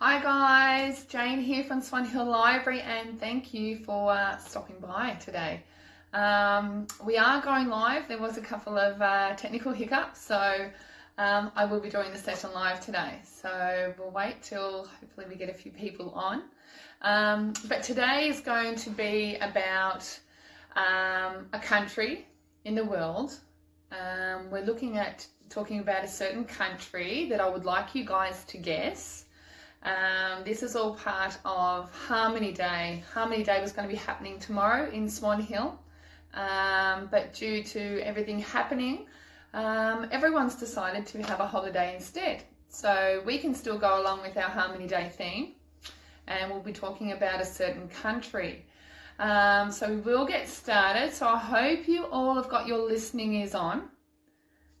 Hi guys, Jane here from Swan Hill Library and thank you for uh, stopping by today. Um, we are going live. There was a couple of uh, technical hiccups, so um, I will be doing the session live today. So we'll wait till hopefully we get a few people on. Um, but today is going to be about um, a country in the world. Um, we're looking at talking about a certain country that I would like you guys to guess. Um, this is all part of Harmony Day. Harmony Day was going to be happening tomorrow in Swan Hill, um, but due to everything happening, um, everyone's decided to have a holiday instead. So we can still go along with our Harmony Day theme, and we'll be talking about a certain country. Um, so we will get started. So I hope you all have got your listening ears on.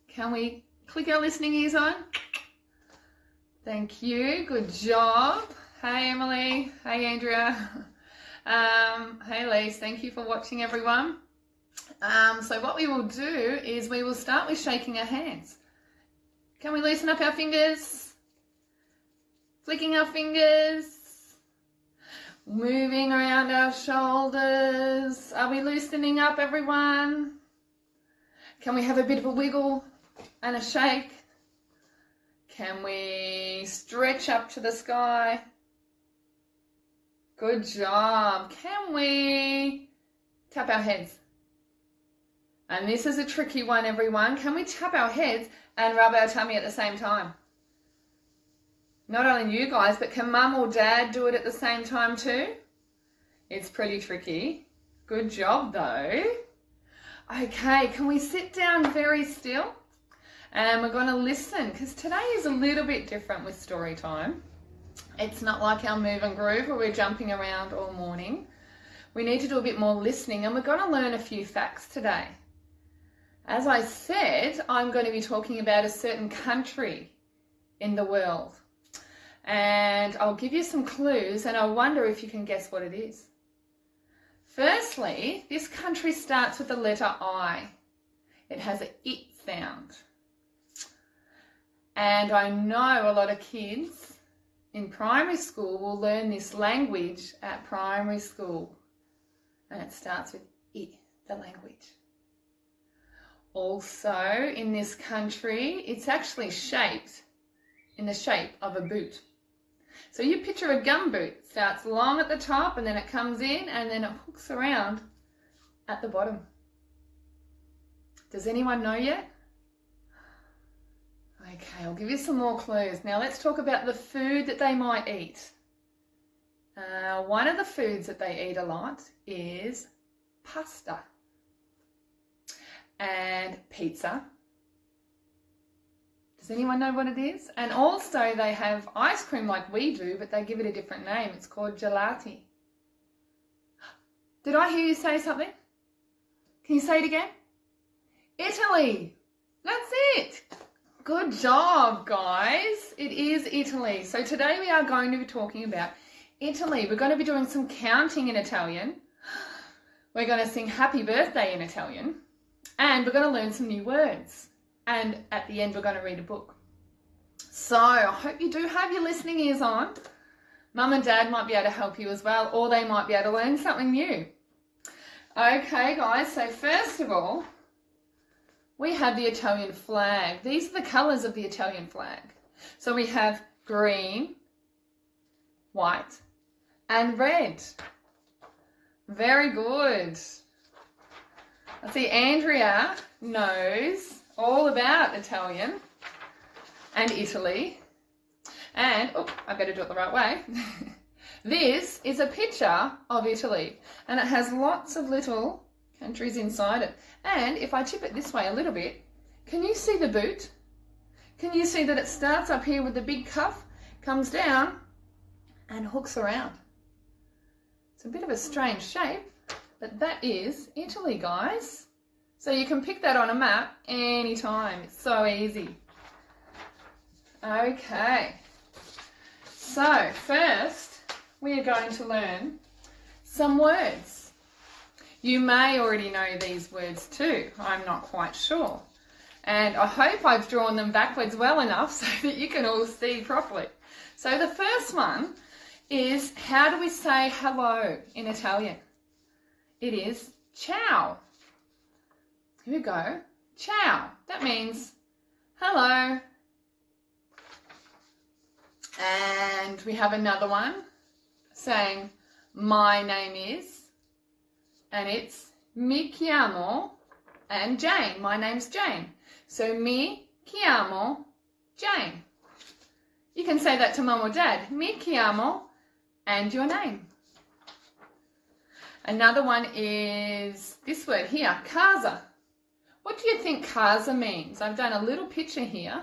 Can we click our listening ears on? Thank you. Good job. Hey, Emily. Hey, Andrea. Um, hey, Lise. Thank you for watching, everyone. Um, so what we will do is we will start with shaking our hands. Can we loosen up our fingers? Flicking our fingers. Moving around our shoulders. Are we loosening up, everyone? Can we have a bit of a wiggle and a shake? Can we stretch up to the sky? Good job. Can we tap our heads? And this is a tricky one, everyone. Can we tap our heads and rub our tummy at the same time? Not only you guys, but can mum or dad do it at the same time too? It's pretty tricky. Good job though. Okay, can we sit down very still? And we're going to listen because today is a little bit different with story time. It's not like our move and groove where we're jumping around all morning. We need to do a bit more listening and we're going to learn a few facts today. As I said, I'm going to be talking about a certain country in the world. And I'll give you some clues and I wonder if you can guess what it is. Firstly, this country starts with the letter I. It has a it sound. And I know a lot of kids in primary school will learn this language at primary school. And it starts with I, the language. Also, in this country, it's actually shaped in the shape of a boot. So you picture a gum boot. Starts long at the top and then it comes in and then it hooks around at the bottom. Does anyone know yet? Okay, I'll give you some more clues. Now let's talk about the food that they might eat. Uh, one of the foods that they eat a lot is pasta and pizza. Does anyone know what it is? And also they have ice cream like we do, but they give it a different name. It's called gelati. Did I hear you say something? Can you say it again? Italy. That's it. Good job, guys. It is Italy. So today we are going to be talking about Italy. We're going to be doing some counting in Italian. We're going to sing happy birthday in Italian. And we're going to learn some new words. And at the end, we're going to read a book. So I hope you do have your listening ears on. Mum and dad might be able to help you as well, or they might be able to learn something new. Okay, guys, so first of all, we have the Italian flag. These are the colours of the Italian flag. So we have green, white, and red. Very good. I see Andrea knows all about Italian and Italy. And, oh, I better do it the right way. this is a picture of Italy and it has lots of little countries inside it. And if I tip it this way a little bit, can you see the boot? Can you see that it starts up here with the big cuff, comes down and hooks around? It's a bit of a strange shape, but that is Italy, guys. So you can pick that on a map anytime. It's so easy. Okay. So first, we are going to learn some words. You may already know these words too, I'm not quite sure. And I hope I've drawn them backwards well enough so that you can all see properly. So the first one is how do we say hello in Italian? It is ciao. Here we go. Ciao. That means hello. And we have another one saying my name is, and it's mi chiamo and Jane. My name's Jane. So mi chiamo Jane. You can say that to mum or dad. Mi chiamo and your name. Another one is this word here, casa. What do you think casa means? I've done a little picture here.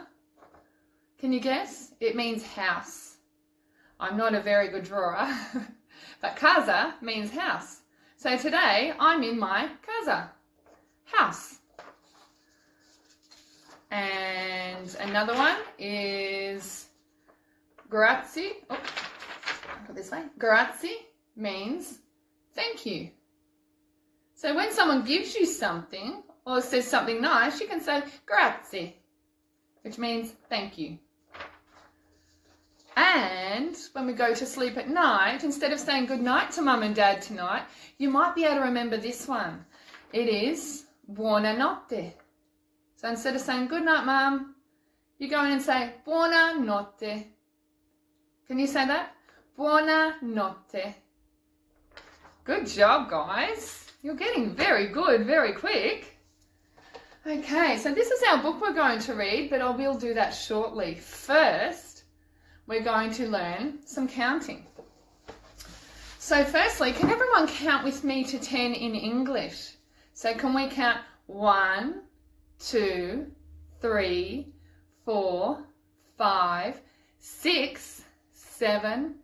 Can you guess? It means house. I'm not a very good drawer, but casa means house. So today I'm in my casa, house. And another one is grazie. Oh, put this way. Grazie means thank you. So when someone gives you something or says something nice, you can say grazie, which means thank you. And when we go to sleep at night, instead of saying good night to mum and dad tonight, you might be able to remember this one. It is buona notte. So instead of saying good night, mum, you go in and say buona notte. Can you say that? Buona notte. Good job, guys. You're getting very good very quick. Okay, so this is our book we're going to read, but I will do that shortly. First, we're going to learn some counting. So firstly, can everyone count with me to 10 in English? So can we count one, two, three, four, five, six, seven,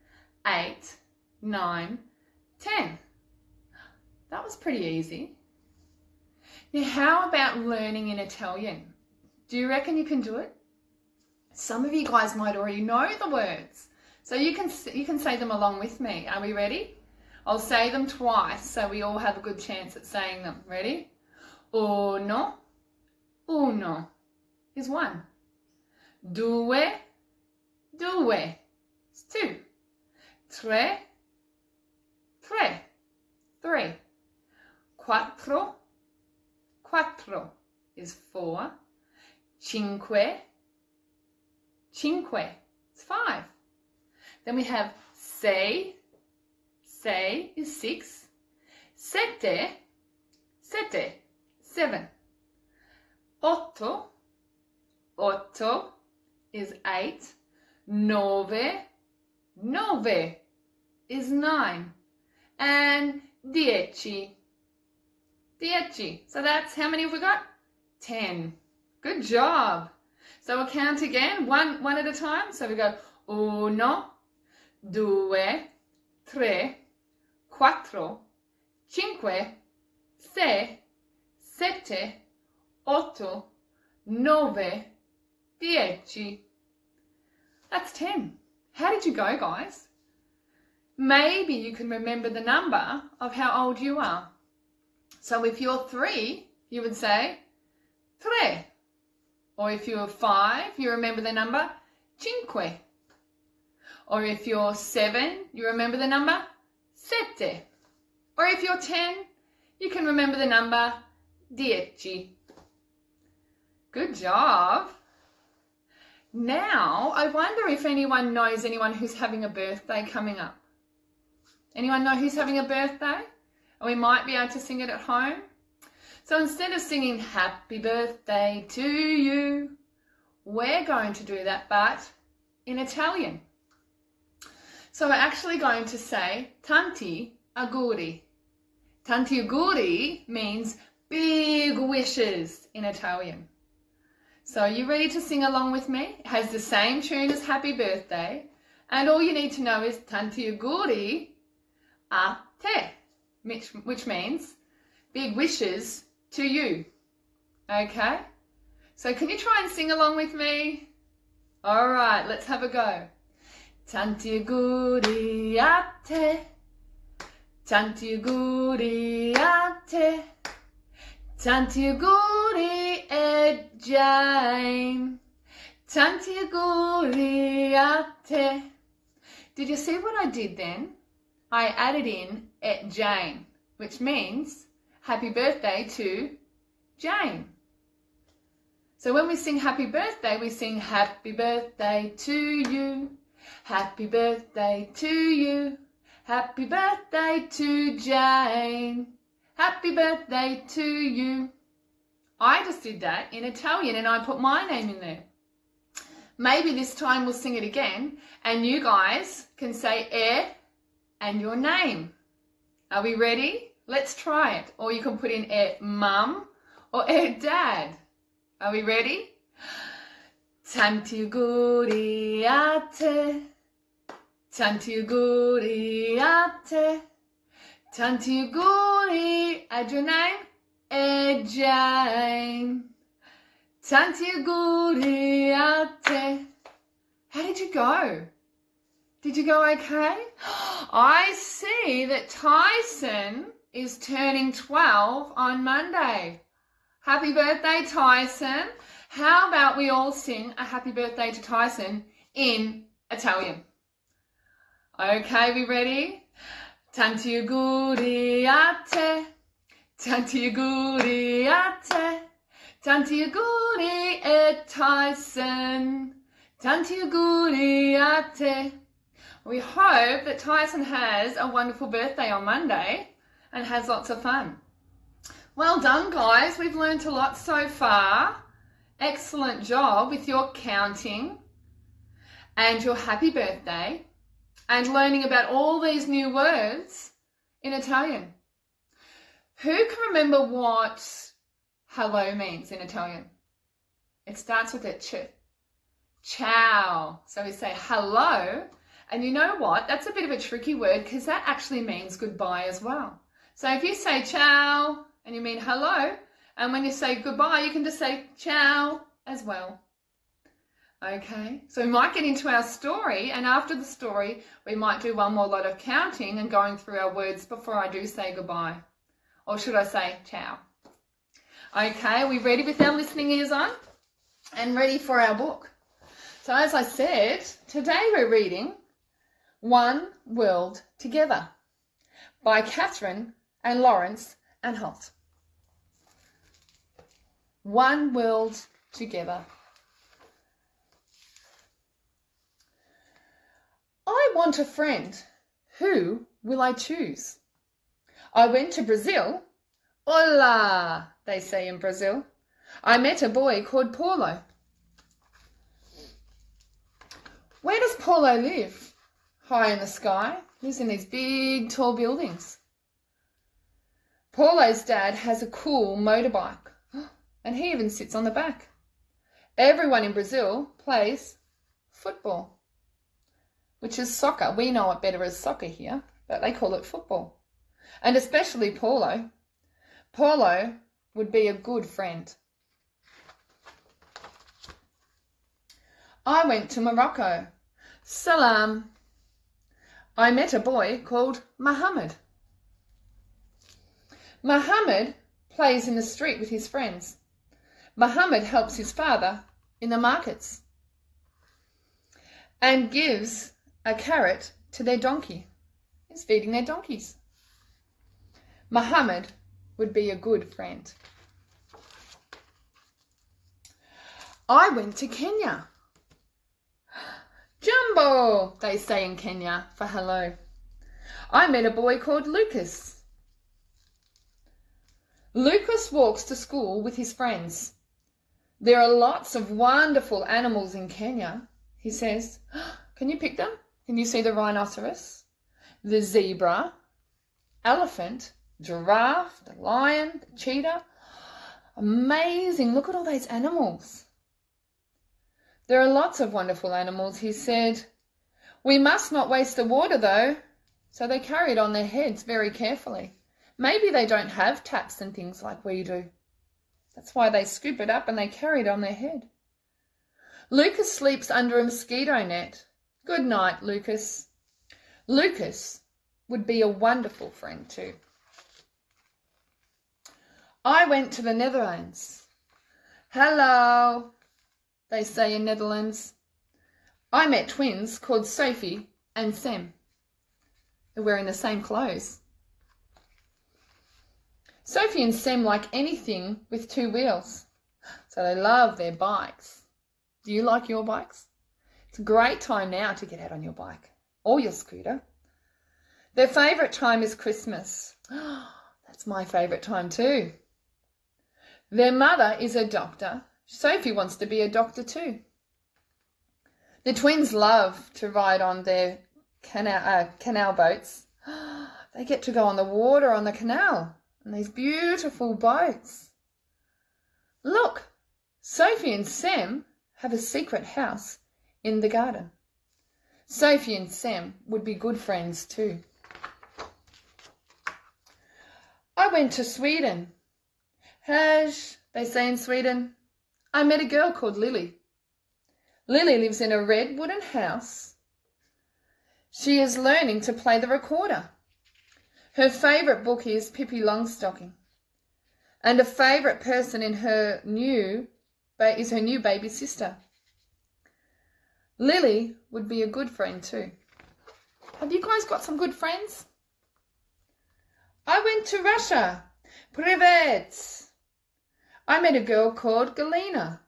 eight, nine, ten? That was pretty easy. Now, how about learning in Italian? Do you reckon you can do it? Some of you guys might already know the words. So you can you can say them along with me. Are we ready? I'll say them twice so we all have a good chance at saying them. Ready? Uno, uno is one. Due, due is two. Tre, tre, three. Quattro, quattro is four. Cinque, cinque It's five. Then we have sei, sei is six. Sette, sette, seven. Otto, otto is eight. Nove, nove is nine. And dieci, dieci. So that's how many have we got? Ten. Good job. So we'll count again, one, one at a time. So we go uno, due, tre, quattro, cinque, sei, sette, otto, nove, dieci. That's 10. How did you go, guys? Maybe you can remember the number of how old you are. So if you're three, you would say tre. Or if you're five, you remember the number cinque. Or if you're seven, you remember the number sette. Or if you're ten, you can remember the number dieci. Good job. Now, I wonder if anyone knows anyone who's having a birthday coming up. Anyone know who's having a birthday? And we might be able to sing it at home. So instead of singing happy birthday to you, we're going to do that, but in Italian. So we're actually going to say tanti auguri. Tanti auguri means big wishes in Italian. So are you ready to sing along with me? It has the same tune as Happy Birthday. And all you need to know is tanti auguri a te, which, which means big wishes to you. Okay? So can you try and sing along with me? All right, let's have a go. Tanti auguri a te. Tanti auguri a te. Tanti auguri e Jane. Tanti auguri a te. Did you see what I did then? I added in et Jane, which means happy birthday to Jane. So when we sing happy birthday, we sing happy birthday to you. Happy birthday to you. Happy birthday to Jane. Happy birthday to you. I just did that in Italian and I put my name in there. Maybe this time we'll sing it again and you guys can say e and your name. Are we ready? Let's try it. Or you can put in e mum or e dad. Are we ready? Tanti auguri a te. Tanti auguri a te. Tanti auguri. Add your name. E Jane. Tanti auguri a te. How did you go? Did you go okay? I see that Tyson is turning 12 on Monday. Happy birthday, Tyson. How about we all sing a happy birthday to Tyson in Italian? Okay, we ready? Tanti auguri a te. Tanti auguri a te. Tanti auguri e Tyson. Tanti auguri a te. We hope that Tyson has a wonderful birthday on Monday and has lots of fun. Well done, guys. We've learned a lot so far. Excellent job with your counting and your happy birthday and learning about all these new words in Italian. Who can remember what hello means in Italian? It starts with a ch. Ciao. So we say hello. And you know what? That's a bit of a tricky word because that actually means goodbye as well. So if you say ciao, and you mean hello. And when you say goodbye, you can just say ciao as well. Okay, so we might get into our story, and after the story, we might do one more lot of counting and going through our words before I do say goodbye. Or should I say ciao? Okay, are we ready with our listening ears on? And ready for our book? So, as I said, today we're reading One World Together by Catherine and Lawrence and Holt. One world together. I want a friend. Who will I choose? I went to Brazil. Hola, they say in Brazil. I met a boy called Paulo. Where does Paulo live? High in the sky. Lives in these big, tall buildings. Paulo's dad has a cool motorbike and he even sits on the back. Everyone in Brazil plays football, which is soccer. We know it better as soccer here, but they call it football. And especially Paulo. Paulo would be a good friend. I went to Morocco. Salam. I met a boy called Muhammad. Muhammad plays in the street with his friends. Muhammad helps his father in the markets and gives a carrot to their donkey. He's feeding their donkeys. Muhammad would be a good friend. I went to Kenya. Jambo, they say in Kenya for hello. I met a boy called Lucas. Lucas walks to school with his friends. There are lots of wonderful animals in Kenya, he says. Can you pick them? Can you see the rhinoceros, the zebra, elephant, giraffe, the lion, the cheetah? Amazing. Look at all those animals. There are lots of wonderful animals, he said. We must not waste the water, though. So they carry it on their heads very carefully. Maybe they don't have taps and things like we do. That's why they scoop it up and they carry it on their head. Lucas sleeps under a mosquito net. Good night, Lucas. Lucas would be a wonderful friend too. I went to the Netherlands. Hello. they say in Netherlands. I met twins called Sophie and Sam. They're wearing the same clothes. Sophie and Sam like anything with two wheels, so they love their bikes. Do you like your bikes? It's a great time now to get out on your bike or your scooter. Their favourite time is Christmas. That's my favourite time too. Their mother is a doctor. Sophie wants to be a doctor too. The twins love to ride on their canal, uh, canal boats. They get to go on the water on the canal on these beautiful boats. Look, Sophie and Sam have a secret house in the garden. Sophie and Sam would be good friends too. I went to Sweden. Hej, they say in Sweden. I met a girl called Lily. Lily lives in a red wooden house. She is learning to play the recorder. Her favourite book is Pippi Longstocking. And a favourite person in her new is her new baby sister. Lily would be a good friend too. Have you guys got some good friends? I went to Russia. Privet. I met a girl called Galina.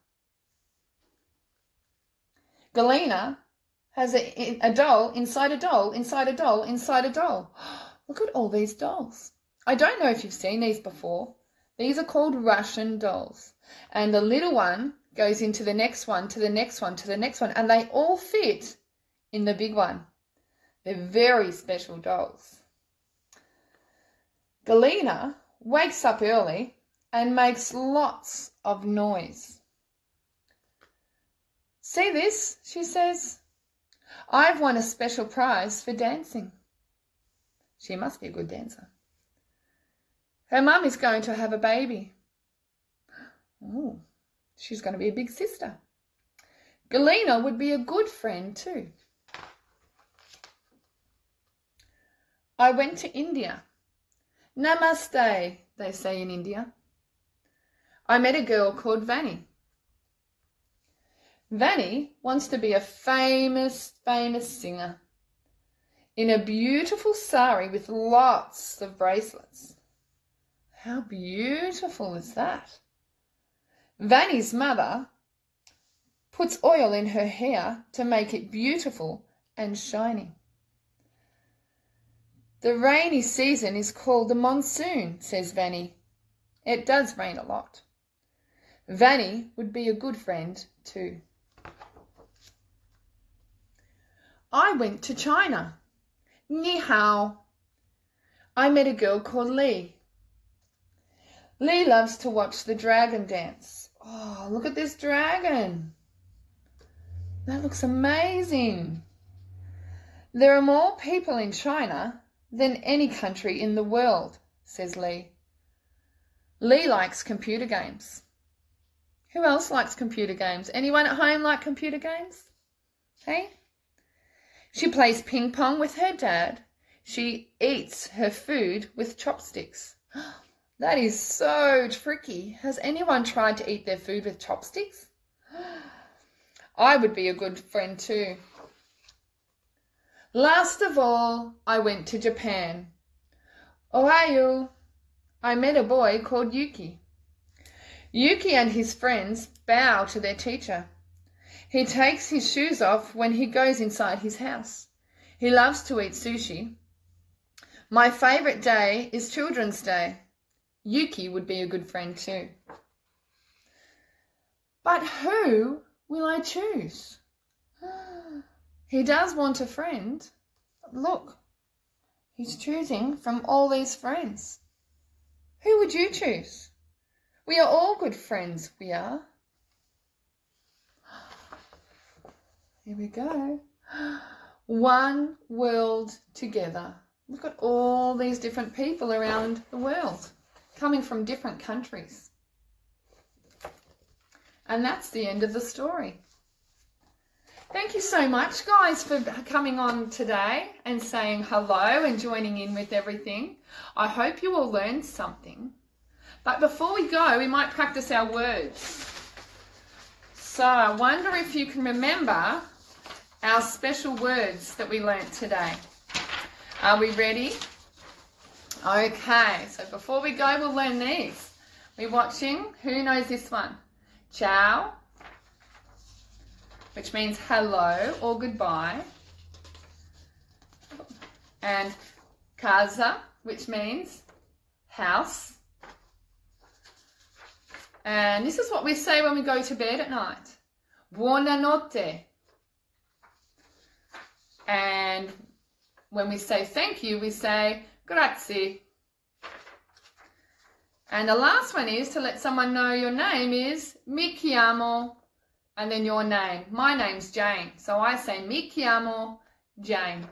Galina has a, a doll inside a doll inside a doll inside a doll. Look at all these dolls. I don't know if you've seen these before. These are called Russian dolls. And the little one goes into the next one, to the next one, to the next one, and they all fit in the big one. They're very special dolls. Galina wakes up early and makes lots of noise. See this, she says. I've won a special prize for dancing. She must be a good dancer. Her mum is going to have a baby. Oh, she's going to be a big sister. Galina would be a good friend too. I went to India. Namaste, they say in India. I met a girl called Vanny. Vanny wants to be a famous, famous singer in a beautiful sari with lots of bracelets. How beautiful is that? Vanny's mother puts oil in her hair to make it beautiful and shining. The rainy season is called the monsoon, says Vanny. It does rain a lot. Vanny would be a good friend too. I went to China. Ni hao. I met a girl called Lee. Lee loves to watch the dragon dance. Oh, look at this dragon. That looks amazing. There are more people in China than any country in the world, says Lee. Lee likes computer games. Who else likes computer games? Anyone at home like computer games? Hey? She plays ping pong with her dad. She eats her food with chopsticks. That is so tricky. Has anyone tried to eat their food with chopsticks? I would be a good friend too. Last of all, I went to Japan. Ohayo, I met a boy called Yuki. Yuki and his friends bow to their teacher. He takes his shoes off when he goes inside his house. He loves to eat sushi. My favourite day is Children's Day. Yuki would be a good friend too. But who will I choose? He does want a friend. Look, he's choosing from all these friends. Who would you choose? We are all good friends, we are. Here we go. One world together. Look at all these different people around the world coming from different countries. And that's the end of the story. Thank you so much, guys, for coming on today and saying hello and joining in with everything. I hope you all learned something. But before we go, we might practice our words. So I wonder if you can remember our special words that we learnt today. Are we ready? Okay, so before we go, we'll learn these. We're watching. Who knows this one? Ciao, which means hello or goodbye. And casa, which means house. And this is what we say when we go to bed at night. Buonanotte. And when we say thank you, we say grazie. And the last one is to let someone know your name is mi chiamo and then your name. My name's Jane. So I say mi chiamo Jane.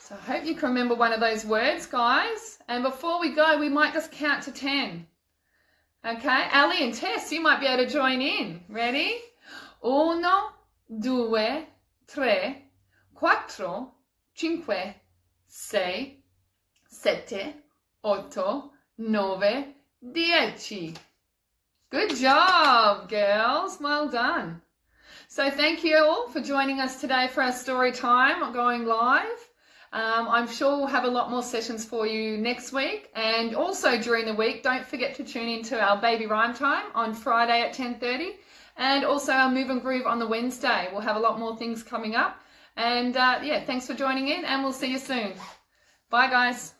So I hope you can remember one of those words, guys. And before we go, we might just count to 10. Okay, Ali and Tess, you might be able to join in. Ready? Uno, due, tre, quattro, cinque, sei, sette, otto, nove, dieci. Good job, girls. Well done. So thank you all for joining us today for our story time going live. Um, I'm sure we'll have a lot more sessions for you next week, and also during the week. Don't forget to tune into our baby rhyme time on Friday at 10:30, and also our move and groove on the Wednesday. We'll have a lot more things coming up. And uh, yeah, thanks for joining in, and we'll see you soon. Bye, guys.